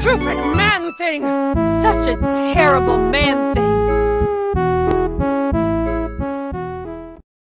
stupid man thing! Such a terrible man thing!